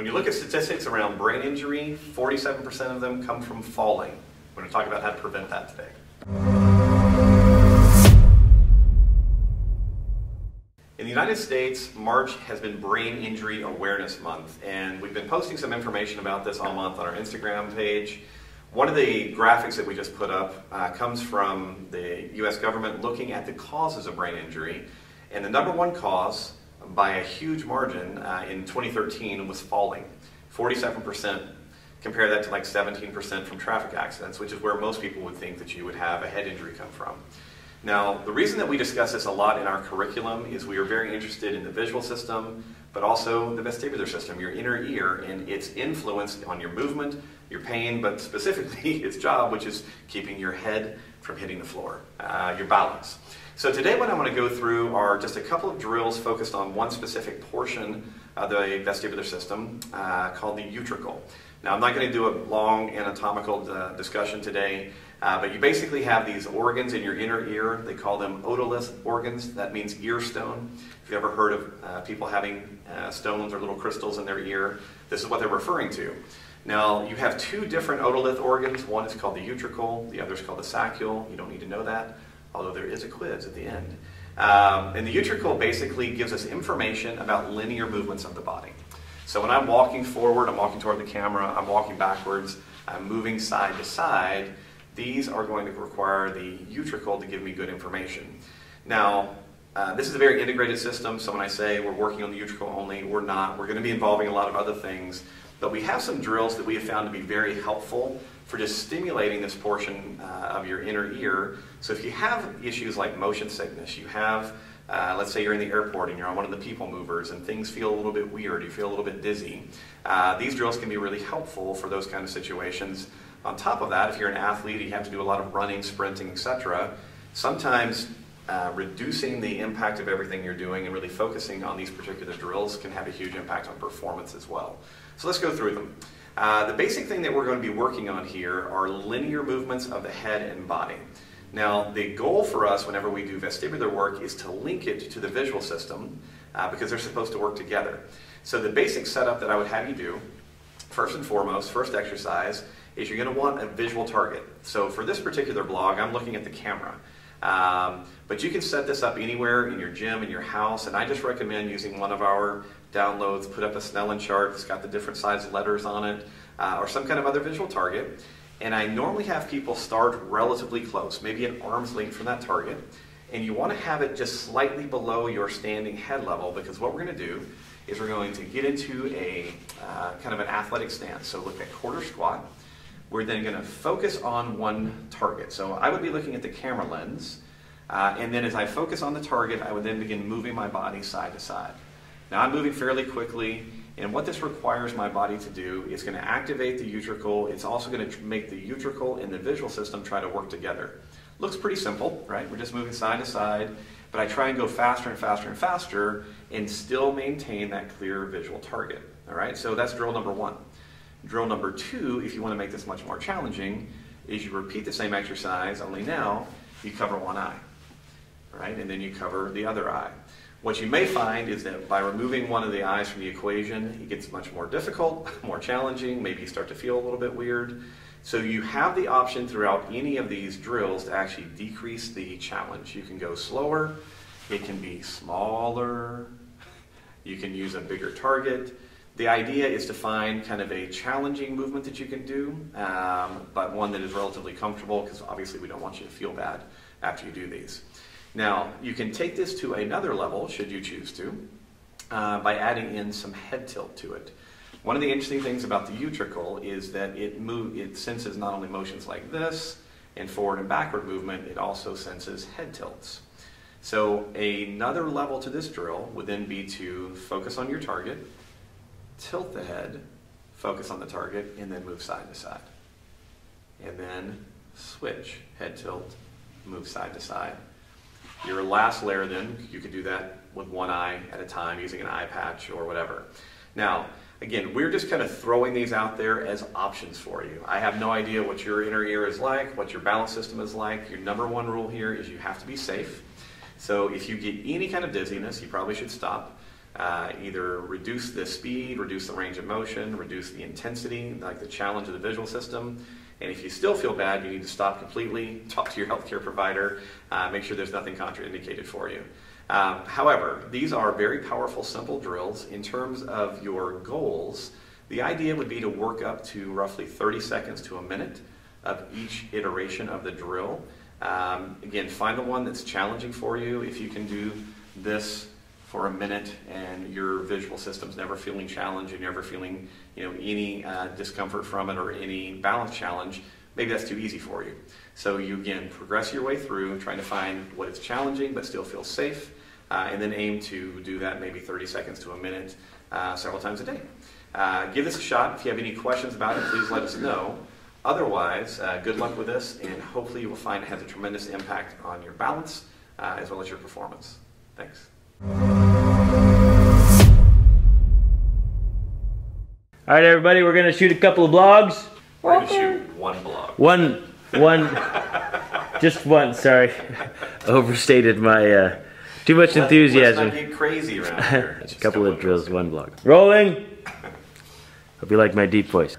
When you look at statistics around brain injury, 47% of them come from falling. We're going to talk about how to prevent that today. In the United States, March has been Brain Injury Awareness Month, and we've been posting some information about this all month on our Instagram page. One of the graphics that we just put up uh, comes from the US government looking at the causes of brain injury, and the number one cause by a huge margin uh, in 2013 was falling. 47%. Compare that to like 17% from traffic accidents, which is where most people would think that you would have a head injury come from. Now, the reason that we discuss this a lot in our curriculum is we are very interested in the visual system, but also the vestibular system, your inner ear, and its influence on your movement, your pain, but specifically its job, which is keeping your head from hitting the floor, uh, your balance. So today what I want to go through are just a couple of drills focused on one specific portion of the vestibular system uh, called the utricle. Now I'm not going to do a long anatomical uh, discussion today, uh, but you basically have these organs in your inner ear. They call them otolith organs. That means ear stone. If you've ever heard of uh, people having uh, stones or little crystals in their ear, this is what they're referring to. Now, you have two different otolith organs. One is called the utricle, the other is called the saccule. You don't need to know that, although there is a quiz at the end. Um, and the utricle basically gives us information about linear movements of the body. So when I'm walking forward, I'm walking toward the camera, I'm walking backwards, I'm moving side to side, these are going to require the utricle to give me good information. Now, uh, this is a very integrated system, so when I say we're working on the utricle only, we're not. We're going to be involving a lot of other things, but we have some drills that we have found to be very helpful for just stimulating this portion uh, of your inner ear. So if you have issues like motion sickness, you have, uh, let's say you're in the airport and you're on one of the people movers and things feel a little bit weird, you feel a little bit dizzy, uh, these drills can be really helpful for those kind of situations. On top of that, if you're an athlete, you have to do a lot of running, sprinting, etc. Sometimes uh, reducing the impact of everything you're doing and really focusing on these particular drills can have a huge impact on performance as well. So let's go through them. Uh, the basic thing that we're going to be working on here are linear movements of the head and body. Now, the goal for us whenever we do vestibular work is to link it to the visual system uh, because they're supposed to work together. So the basic setup that I would have you do, first and foremost, first exercise, is you're going to want a visual target. So for this particular blog, I'm looking at the camera. Um, but you can set this up anywhere in your gym, in your house, and I just recommend using one of our downloads, put up a Snellen chart that's got the different size letters on it, uh, or some kind of other visual target. And I normally have people start relatively close, maybe an arm's length from that target. And you want to have it just slightly below your standing head level because what we're going to do is we're going to get into a uh, kind of an athletic stance. So look at quarter squat. We're then going to focus on one target. So I would be looking at the camera lens, uh, and then as I focus on the target, I would then begin moving my body side to side. Now I'm moving fairly quickly, and what this requires my body to do is going to activate the utricle. It's also going to make the utricle and the visual system try to work together. Looks pretty simple, right? We're just moving side to side, but I try and go faster and faster and faster and still maintain that clear visual target. All right, so that's drill number one. Drill number two, if you want to make this much more challenging, is you repeat the same exercise, only now you cover one eye, right? And then you cover the other eye. What you may find is that by removing one of the eyes from the equation, it gets much more difficult, more challenging, maybe you start to feel a little bit weird. So you have the option throughout any of these drills to actually decrease the challenge. You can go slower, it can be smaller, you can use a bigger target. The idea is to find kind of a challenging movement that you can do, um, but one that is relatively comfortable because obviously we don't want you to feel bad after you do these. Now, you can take this to another level, should you choose to, uh, by adding in some head tilt to it. One of the interesting things about the utricle is that it, move, it senses not only motions like this and forward and backward movement, it also senses head tilts. So another level to this drill would then be to focus on your target, tilt the head, focus on the target, and then move side to side. And then switch, head tilt, move side to side. Your last layer then, you could do that with one eye at a time using an eye patch or whatever. Now, again, we're just kind of throwing these out there as options for you. I have no idea what your inner ear is like, what your balance system is like. Your number one rule here is you have to be safe. So if you get any kind of dizziness, you probably should stop. Uh, either reduce the speed, reduce the range of motion, reduce the intensity, like the challenge of the visual system. And if you still feel bad, you need to stop completely, talk to your healthcare provider, uh, make sure there's nothing contraindicated for you. Um, however, these are very powerful, simple drills. In terms of your goals, the idea would be to work up to roughly 30 seconds to a minute of each iteration of the drill. Um, again, find the one that's challenging for you. If you can do this for a minute and your visual system's never feeling challenged, you're never feeling you know, any uh, discomfort from it or any balance challenge, maybe that's too easy for you. So you again progress your way through, trying to find what is challenging but still feels safe, uh, and then aim to do that maybe 30 seconds to a minute uh, several times a day. Uh, give this a shot. If you have any questions about it, please let us know. Otherwise, uh, good luck with this, and hopefully you will find it has a tremendous impact on your balance uh, as well as your performance. Thanks. All right, everybody, we're gonna shoot a couple of blogs. We're to shoot one blog. One, one, just one. Sorry, overstated my uh, too much Let- enthusiasm. Let's not get crazy around here. a couple of drills, one blog. Rolling. Hope you like my deep voice.